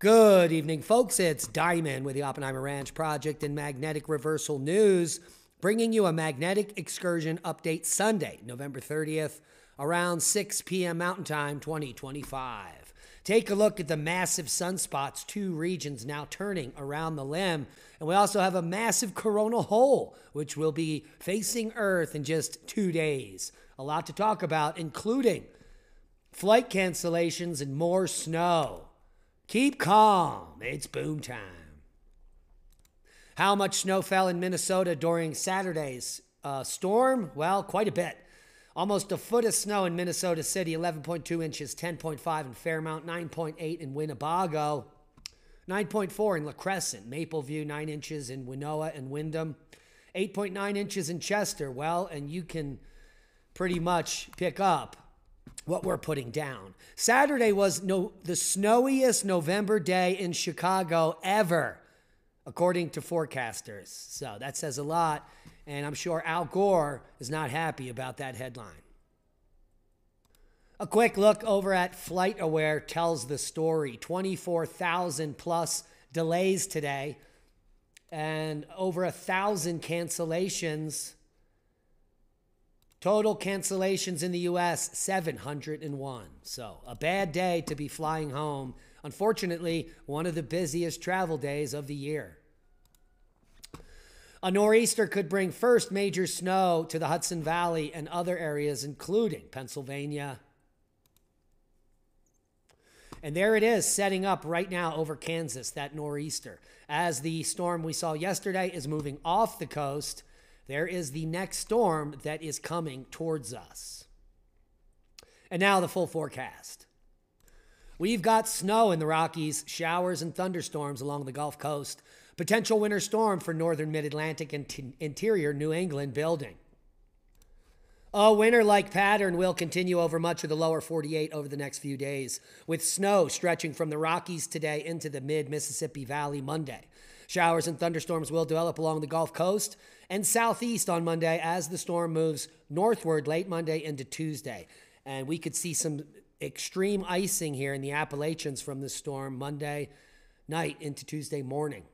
Good evening, folks. It's Diamond with the Oppenheimer Ranch Project and Magnetic Reversal News, bringing you a magnetic excursion update Sunday, November 30th, around 6 p.m. Mountain Time 2025. Take a look at the massive sunspots, two regions now turning around the limb. And we also have a massive coronal hole, which will be facing Earth in just two days. A lot to talk about, including flight cancellations and more snow. Keep calm. It's boom time. How much snow fell in Minnesota during Saturday's uh, storm? Well, quite a bit. Almost a foot of snow in Minnesota City, 11.2 inches, 10.5 in Fairmont, 9.8 in Winnebago, 9.4 in La Crescent, Mapleview, 9 inches in Winona and Windom, 8.9 inches in Chester. Well, and you can pretty much pick up what we're putting down. Saturday was no the snowiest November day in Chicago ever, according to forecasters. So that says a lot, and I'm sure Al Gore is not happy about that headline. A quick look over at FlightAware tells the story. 24,000 plus delays today and over a thousand cancellations Total cancellations in the US 701. So, a bad day to be flying home. Unfortunately, one of the busiest travel days of the year. A nor'easter could bring first major snow to the Hudson Valley and other areas, including Pennsylvania. And there it is, setting up right now over Kansas, that nor'easter. As the storm we saw yesterday is moving off the coast there is the next storm that is coming towards us. And now the full forecast. We've got snow in the Rockies, showers and thunderstorms along the Gulf Coast, potential winter storm for northern mid Atlantic and t- interior New England building. A winter like pattern will continue over much of the lower 48 over the next few days, with snow stretching from the Rockies today into the mid Mississippi Valley Monday. Showers and thunderstorms will develop along the Gulf Coast and southeast on Monday as the storm moves northward late Monday into Tuesday. And we could see some extreme icing here in the Appalachians from the storm Monday night into Tuesday morning.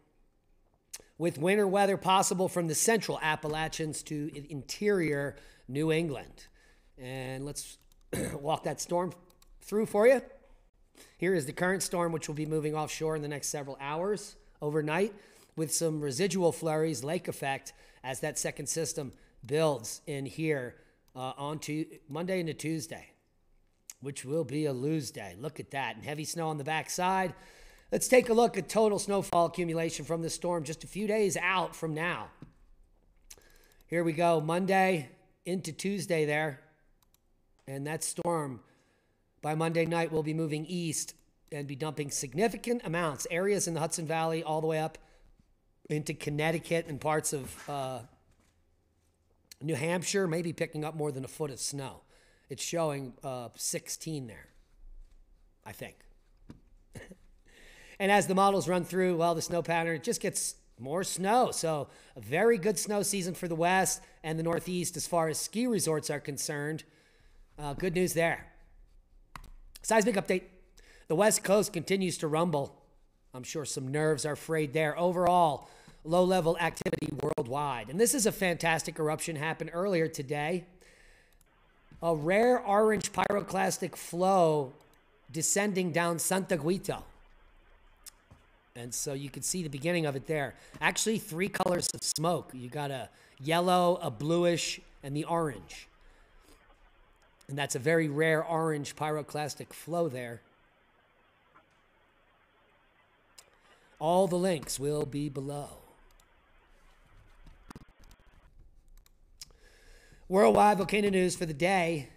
With winter weather possible from the central Appalachians to interior New England. And let's walk that storm through for you. Here is the current storm, which will be moving offshore in the next several hours overnight with some residual flurries, lake effect, as that second system builds in here uh, onto Monday into Tuesday, which will be a lose day. Look at that. And heavy snow on the backside. Let's take a look at total snowfall accumulation from the storm just a few days out from now. Here we go, Monday into Tuesday there. And that storm by Monday night will be moving east and be dumping significant amounts, areas in the Hudson Valley all the way up into Connecticut and parts of uh, New Hampshire, maybe picking up more than a foot of snow. It's showing uh, 16 there, I think. and as the models run through, well, the snow pattern, it just gets more snow. So, a very good snow season for the West and the Northeast as far as ski resorts are concerned. Uh, good news there. Seismic update. The West Coast continues to rumble. I'm sure some nerves are frayed there. Overall, low level activity worldwide. And this is a fantastic eruption happened earlier today. A rare orange pyroclastic flow descending down Santiaguito. And so you can see the beginning of it there. Actually, three colors of smoke. You got a yellow, a bluish, and the orange. And that's a very rare orange pyroclastic flow there. All the links will be below. Worldwide volcano news for the day.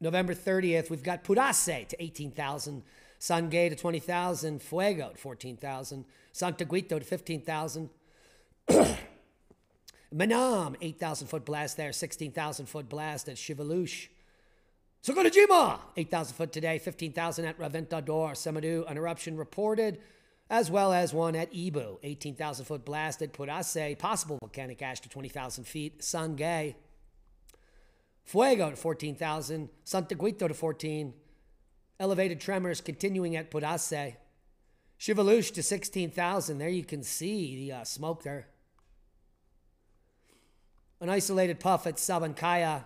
November 30th, we've got Purace to 18,000, Sangay to 20,000, Fuego to 14,000, Santiaguito to 15,000, Manam, 8,000 foot blast there, 16,000 foot blast at Shiveluch. Sakurajima, 8,000 foot today, 15,000 at Reventador, Samadu, an eruption reported as well as one at Ibu, 18,000 foot blast at Purace, possible volcanic ash to 20,000 feet, Sangay, Fuego to 14,000, Santiaguito to 14, elevated tremors continuing at Purace, Shiveluch to 16,000. There you can see the uh, smoke there. An isolated puff at Sabancaya.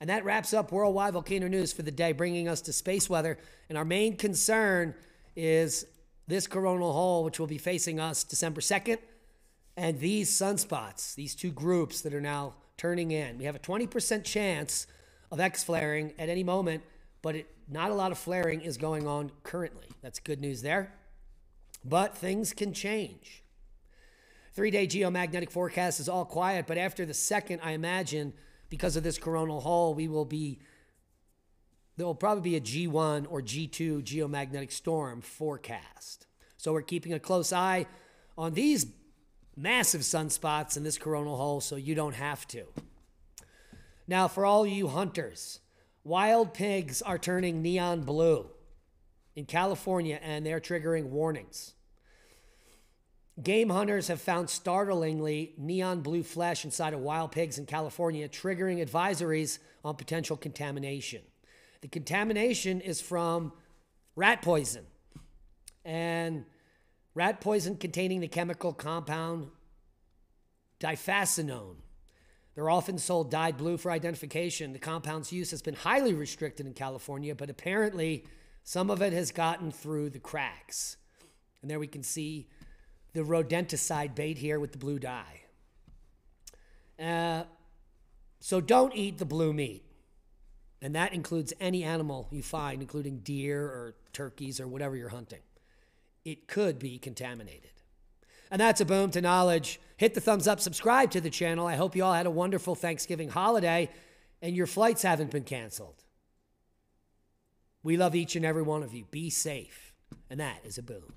And that wraps up worldwide volcano news for the day, bringing us to space weather. And our main concern is this coronal hole, which will be facing us December 2nd, and these sunspots, these two groups that are now turning in. We have a 20% chance of X flaring at any moment, but it, not a lot of flaring is going on currently. That's good news there. But things can change. Three day geomagnetic forecast is all quiet, but after the second, I imagine because of this coronal hole, we will be, there will probably be a G1 or G2 geomagnetic storm forecast. So we're keeping a close eye on these massive sunspots in this coronal hole so you don't have to. Now, for all you hunters, wild pigs are turning neon blue in California and they're triggering warnings. Game hunters have found startlingly neon blue flesh inside of wild pigs in California, triggering advisories on potential contamination. The contamination is from rat poison. And rat poison containing the chemical compound diphacinone. They're often sold dyed blue for identification. The compound's use has been highly restricted in California, but apparently some of it has gotten through the cracks. And there we can see the rodenticide bait here with the blue dye. Uh, so don't eat the blue meat. And that includes any animal you find, including deer or turkeys or whatever you're hunting. It could be contaminated. And that's a boom to knowledge. Hit the thumbs up, subscribe to the channel. I hope you all had a wonderful Thanksgiving holiday and your flights haven't been canceled. We love each and every one of you. Be safe. And that is a boom.